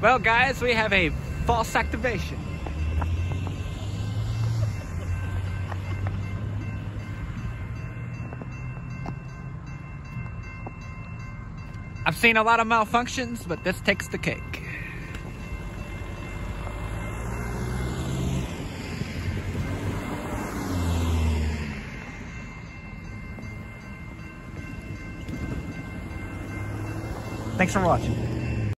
Well, guys, we have a false activation. I've seen a lot of malfunctions, but this takes the cake. Thanks for watching.